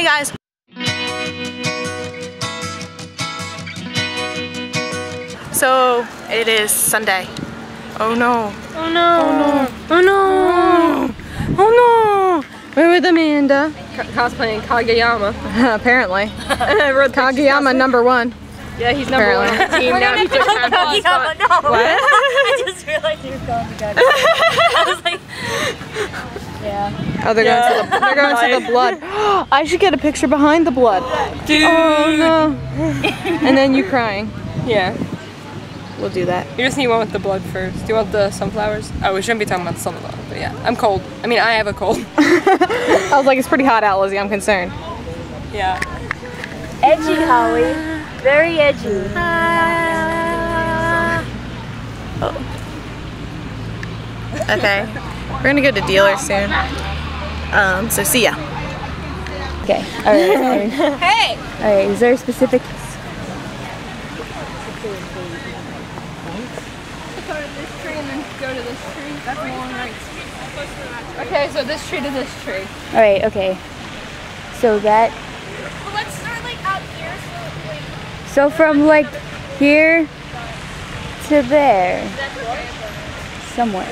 Hey guys. So it is Sunday. Oh no. Oh no. Oh no. Oh no. We're with Amanda. cosplaying Kageyama. Apparently. Kageyama. Kageyama number one. Yeah, he's number one on the team now. He just had one no. What? I just realized you were calling me Gaga. I was like, Oh, they're going to the they're going to the blood. I should get a picture behind the blood. Dude. Oh no. and then you crying. Yeah. We'll do that. You just need one with the blood first. Do you want the sunflowers? Oh, we shouldn't be talking about the sunflower, but yeah. I'm cold. I mean, I have a cold. I was like, it's pretty hot out, Lizzie. I'm concerned. yeah. edgy, Holly. Very edgy. Oh. Okay. We're gonna go to dealer soon. Um, so see ya. Okay. All right. hey. All right. Is there a specific? Points? Go to this tree and then go to this tree. Okay, so this tree to this tree. All right. Okay. So that. Well, let's start like out here. So like, So from like here to there. Somewhere.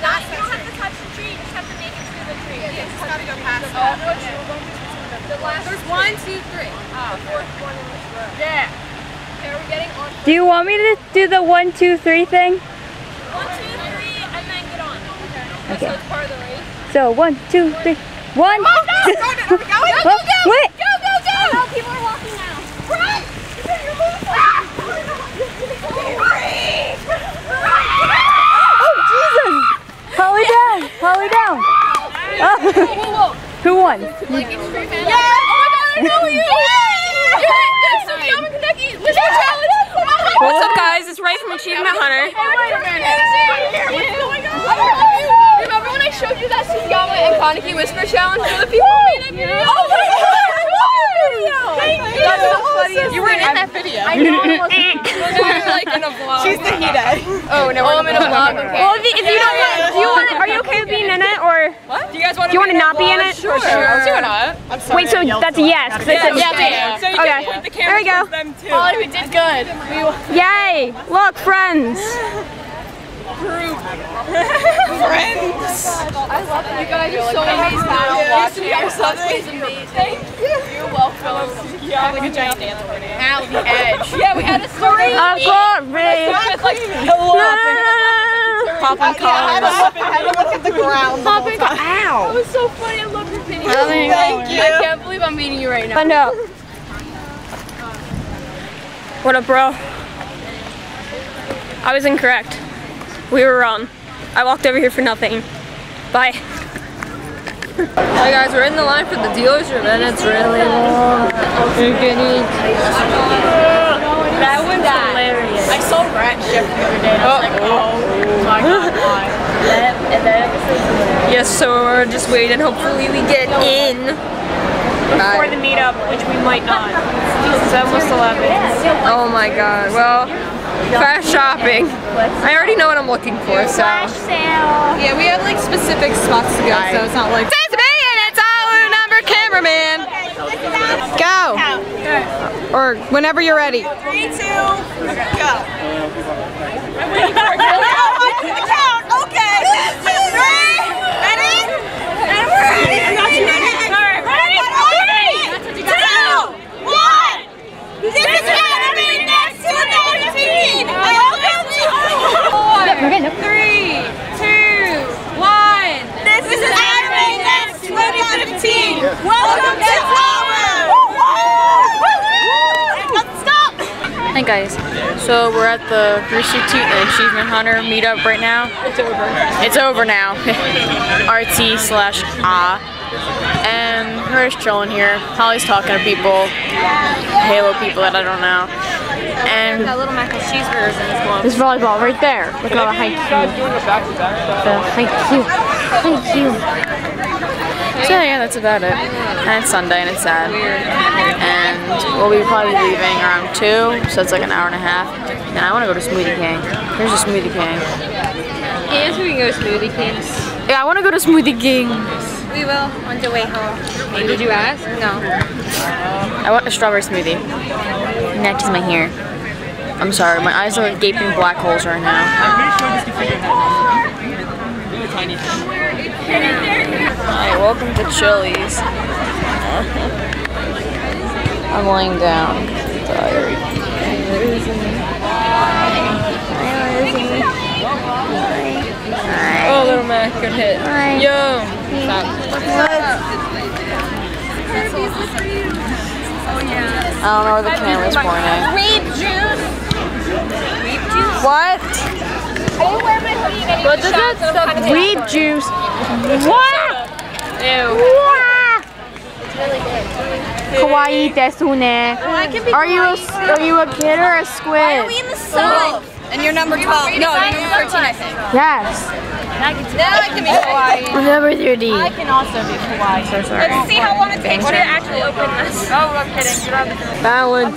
Not, you don't have to touch the tree. You just have to make it through the tree. Yeah, just gotta go past that. The last. There's one, two, three. Ah, fourth one in this row. Yeah. Okay, are we getting on? Do you want me to do the one, two, three thing? One, two, three, and then get on. Okay. Okay. So it's part of the race. So one, two, three. One. Come on, go! two- Go, go, go, go, Oh, go! Wait. Go, go, go! Oh, no, people are walking now. Run! You're Oh Jesus! Holly down. Holly down. Oh. Who won? Like extreme Yeah! Oh my god, I know you! Yay! You're it! That's so Yama Kaneki! Whisper challenge! What's up, guys? It's Ray from Achievement Hunter. Hey, wait a minute! What's going on? Remember when I showed you that Sugiyama and Kaneki Whisper challenge for the people who made that video? Oh my god! Thank you! That's so funny. You weren't in that video. I know I wasn't. You're like in a vlog. She's the Oh, no, oh, I'm in a vlog. Okay. Well, if, if you don't want, do you want, are you okay with being in it, or What? Do you want do you want to not be in it? Sure, oh, sure. Let's do it not. Wait, so that's a yes. 'cause I said Yeah, So you Okay. can point the There we go. them too. Oh, we did good. Yay! Look, friends. Group. friends. I love it. You guys are so amazing. Watching ourselves is amazing. You're welcome. Yeah, like a giant dance party. Out the edge. Yeah, we had a story. Of course, Ray. With like No, no, no, no, no. popping collars. That was so funny. I love your video. Thank you. I can't believe I'm meeting you right now. I know. What up, bro? I was incorrect. We were wrong. I walked over here for nothing. Bye. Hi guys, we're in the line for the dealership and it's really long. You're getting That one's hilarious. I saw Rat Chef the other day. I was like, oh my god, why? Yes, so we're just waiting. Hopefully we get in. For the meetup, which we might not. It's almost 11. Oh my god. Well, fast shopping. I already know what I'm looking for, so. Yeah, we have like specific spots to go, so it's not like. It's me and it's our number cameraman. Go! Or whenever you're ready. Three, two, go. I'm waiting for it. I need the count. Okay. Three. Ready? And we're ready. I got you. Ready? All right. Ready? Three, two, one. This is happening next to 19. Welcome to Three, two, one. This is happening next to 2015. Welcome to Tower. Stop. Hey guys, so we're at the Rooster Teeth and Achievement Hunter meetup right now. It's over. It's over now. RT slash ah. And we're just chilling here. Holly's talking to people, Halo people that I don't know. And Got little mac and cheeseburgers in this one. there's volleyball right there. Look at all the Haikyuu. The high Q. High Q. So yeah, that's about it. And it's Sunday and it's sad. And we'll be probably leaving around 2, so it's like an hour and a half. And I want to go to Smoothie King. Here's a Smoothie King. Yes, we can go Smoothie Kings. Yeah, I want to go to Smoothie King. We will on the way home. Did you ask? No. I want a strawberry smoothie. Next is my hair. I'm sorry, my eyes are like gaping black holes right now. Hi, welcome to Chili's. I'm laying down. Tired. Oh, little Mac, good hit. Yo. I don't know where the camera's pointing. Grape juice. What? I didn't wear my hoodie and What does that stuff? Weed juice. What? Ew. Kawaii desune. Oh, are you a, are you a kid or a squid? are we in the sun. Oh. And you're number 12. No, you're number 13, I think. Yes. Then I can be Hawaii. I'm number 30. I can also be Hawaii. So sorry. Let's see how long it takes you to actually open this. Oh, I'm kidding. You don't have to Balance.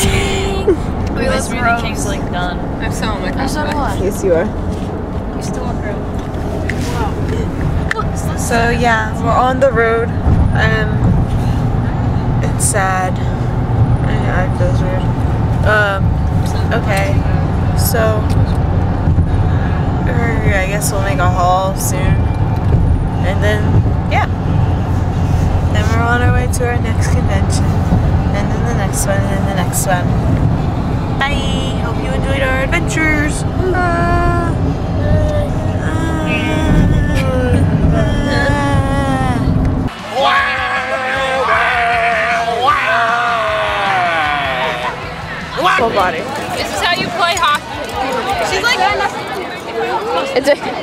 King. Wait, this Smoothie King's like done. I'm so on my Yes, you are. So yeah, we're on the road. Um, it's sad. I, I feels weird. Um, okay. So, er, I guess we'll make a haul soon, and then yeah, then we're on our way to our next convention, and the next one, and then the next one. Bye. Hope you enjoyed our adventures. Ah. Full body. This is how you play hockey. She's like, It's a